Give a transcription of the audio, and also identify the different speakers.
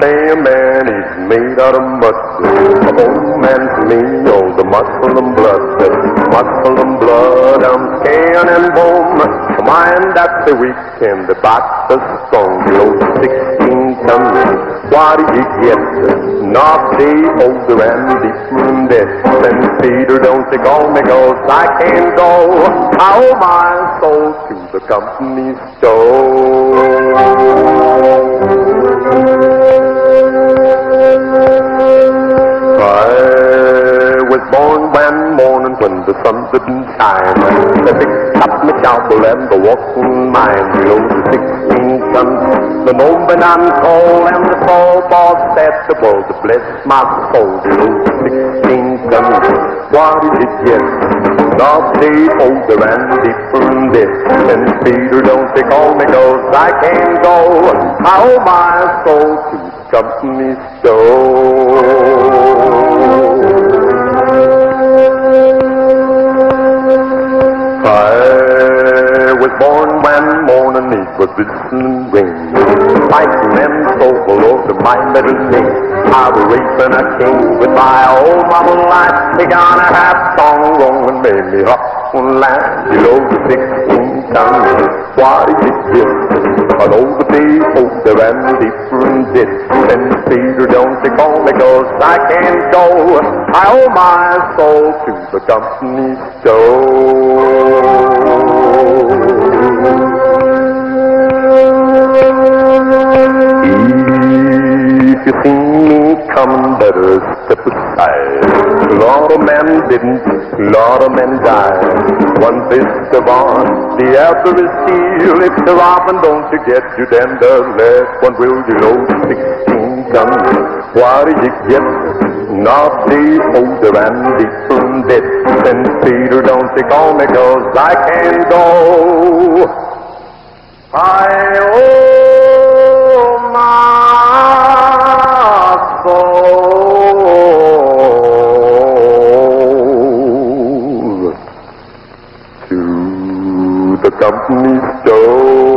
Speaker 1: say a man is made out of mud. A old man's me, all the muscle and blood. Muscle and blood, I'm skin and bone. Mind that the weak and the the strong. Below 16 tons, what do you get? Not the older and in debt. Then Peter, don't you call me, cause I can't go. I owe my soul to the company store. Was born one morning when the sun didn't shine. The big my shovel and the walking mine below the sixteen tons. The moment I'm cold and the fall boss said the world to bless my soul below the sixteen tons. What is it yet? Not the older and deeper in this. And Peter, don't they call me cause I can't go. I owe my soul to the company store. Born one morning, it was whistling rain. Fighting and so below to my middle name. I was raising a king with my old mama life. They gonna have song wrong and made me up and laugh below the sixteen is it this? An older day, older and different this. And Peter, don't you call me cause I can't go. I owe my soul to the company store. Me coming, better step aside. Lot of oh men didn't, lot of oh men died. One is the bond, the other is steel. If the robin don't you get you, then the last one will you load sixteen guns. What do you get? Not the older and deeper in debt. Then Peter, don't you call me, cause I can't go. I owe Company Store.